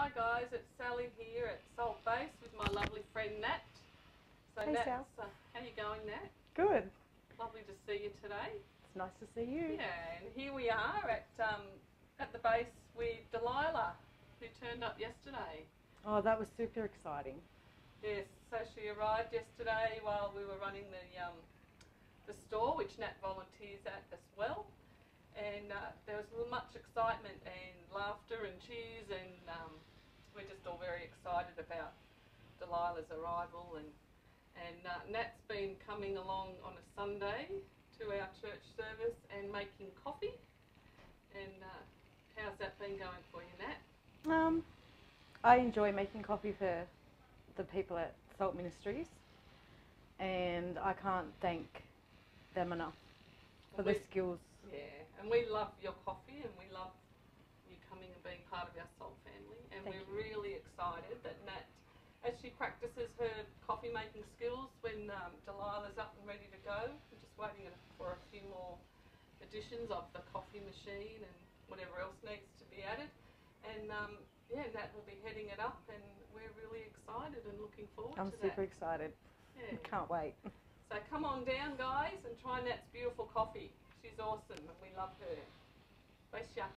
Hi guys, it's Sally here at Salt Base with my lovely friend Nat. So Hey, Nat, Sal. uh, how you going Nat? Good. Lovely to see you today. It's nice to see you. Yeah, and here we are at um, at the base with Delilah, who turned up yesterday. Oh, that was super exciting. Yes, so she arrived yesterday while we were running the um, the store, which Nat volunteers at as well. And uh, there was much excitement and laughter and cheers, and um, we're just all very excited about Delilah's arrival. And and uh, Nat's been coming along on a Sunday to our church service and making coffee. And uh, how's that been going for you, Nat? Um, I enjoy making coffee for the people at Salt Ministries, and I can't thank them enough for the skills. Yeah, and we love your coffee and we love you coming and being part of our Salt family. And Thank we're really excited that Nat, as she practices her coffee making skills when um, Delilah's up and ready to go, we're just waiting for a few more additions of the coffee machine and whatever else needs to be added. And um, yeah, Nat will be heading it up and we're really excited and looking forward I'm to super that. excited. Yeah. Can't wait. So come on down, guys, and try Nat's beautiful coffee. She's awesome and we love her. Bless ya.